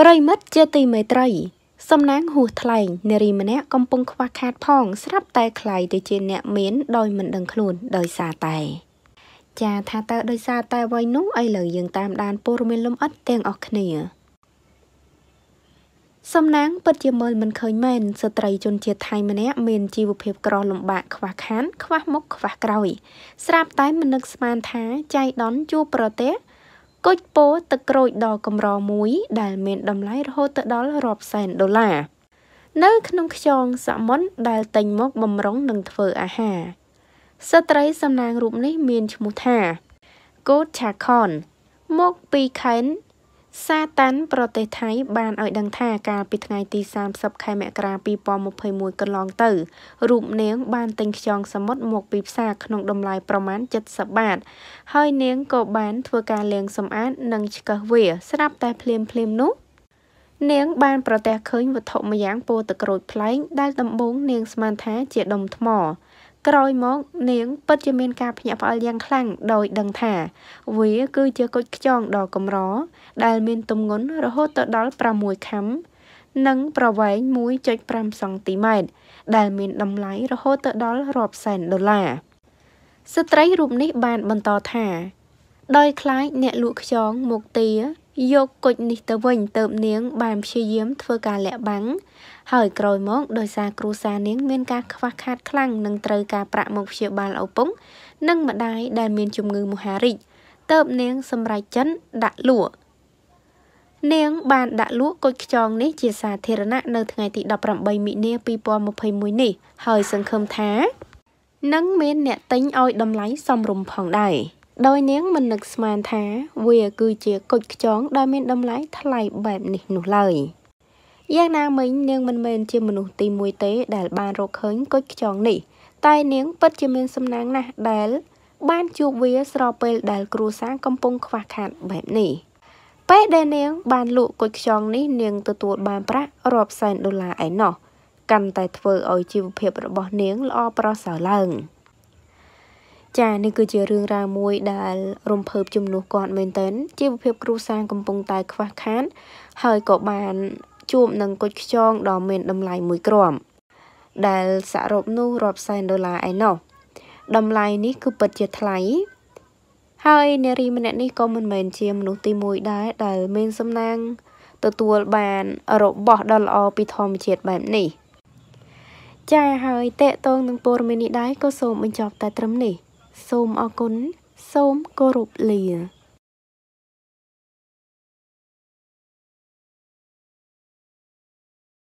ប្រិមិត្តជាទីមេត្រី សំណាងហួសថ្លែងនារីម្នាក់កំពុងខ្វះខាតផង ស្រាប់តែខ្លាយទៅជាអ្នកមានដោយមិនដឹងខ្លួនដោយសារតែចាថាតើដោយសារតែអ្វីនោះឥឡូវយើងតាមដានព័ត៌មានលំអិតទាំងអស់គ្នាសំណាងពិតជាមើលមិនឃើញមែនស្ត្រីជនជាតិថៃម្នាក់មានជីវភាពក្រលំបាកខ្វះខាន ខ្វះមុខខ្វះក្រោយស្រាប់តែមិននឹកស្មានថាចៃដន្យជួបប្រទេស គុជពោទឹកក្រូចដ៏កម្រមួយ ដែលមានតម្លៃរហូតទៅដល់រាប់សែនដុល្លារនៅ ក្នុងខ្យងសមុទ្រដែលតែងមកបំរុងនឹងធ្វើអាហារស្ត្រីសំណាងរូបនេះមានឈ្មោះថាកូតឆាខនមកពីខេត្ត សាតាន់ប្រទេសថៃបានឲ្យដឹងថាកាលពីថ្ងៃទី30ខែមករា2021កន្លងទៅរូបនាងបានទិញខ្យងសមុទ្រមកពីផ្សារក្នុងតម្លៃប្រមាណ70បាត ហើយនាងក៏បានធ្វើការលាងសម្អាតនិងឆ្កឹះវា ស្រាប់តែភ្លាមភ្លាមនោះនាងបានប្រទះឃើញវត្ថុម្យ៉ាងពោទឹកក្រូចប្លែកដែលដំបូងនាងស្មានថាជាដុំថ្ម ក្រោយមក នាងពិតជាមានការភ្ញាក់ផ្អើលយ៉ាងខ្លាំងដោយដឹងថា វាគឺជាគុជខ្យងដ៏កម្រដែលមានទម្ងន់រហូតទៅដល់6ខាំនិងប្រវែង1.5សង់ទីម៉ែត្រដែលមានតម្លៃរហូតទៅដល់រាប់សែនដុល្លារស្ត្រីរូបនេះបានបន្តថា ដោយខ្លាចអ្នកលក់ខ្យងមកទា យកគុជនេះទៅវិញទៅនាង បានព្យាយាមធ្វើការលាក់បាំងហើយក្រោយមកដោយសារគ្រួសារនាង មានការខ្វះខាតខ្លាំងនិងត្រូវការប្រាក់មកព្យាបាលឪពុកនិងម្ដាយដែលមានជំងឺមហារីកទៅនាង សម្រេចចិនដាក់លក់នាងបានដាក់លក់គុជខ្យងនេះជាសាធារណៈនៅថ្ងៃទី18មិនិនា2021នេះហើយសង្ឃឹមថានឹងមានអ្នកទិញឲ្យតម្លៃសមរម្យផងដែរ ដោយនាងមិននឹកស្មានថាវាគឺជាគុជខ្យងដែលមានតម្លៃថ្លៃបែបនេះនោះឡើយយ៉ាងណាមិញនាងមិនមែនជាមនុស្សទី1ទេដែលបានរកឃើញគុជខ្យងនេះ តែនាងពិតជាមានសំណាងណាស់ដែល បានជួបវាស្របពេលដែលគ្រួសារកំពុងខ្វះខាតបែបនេះពេលដែលនាង បានលក់គុជខ្យងនេះនាងទទួលបានប្រាក់រាប់សែនដុល្លារឯណោះកាន់តែធ្វើឲ្យជីវភាពរបស់នាងល្អប្រសើរឡើង។ ចានេះគឺជារឿងរ៉ាវមួយដែលរំភើបជំនួសគាត់មែនទែនជីវភាពគ្រួសារកំពុងតែខ្វះខាតហើយក៏បានជួបនឹងគុជខ្យងដ៏មានតម្លៃមួយគ្រាប់ដែលសរុបនោះរាប់សែនដុល្លារឯណោះតម្លៃនេះគឺពិតជាថ្លៃហើយនារីម្នាក់នេះក៏មិនមែនជាមនុស្សទី1ដែរដែលមានសំណាងទទួលបានរបស់ដ៏ល្អពីធម្មជាតិបែបនេះចាហើយតេតងនឹងព័ត៌មាននេះដែរក៏សូមបញ្ចប់តែត្រឹមនេះ សូមអរគុណសូមគោរពលា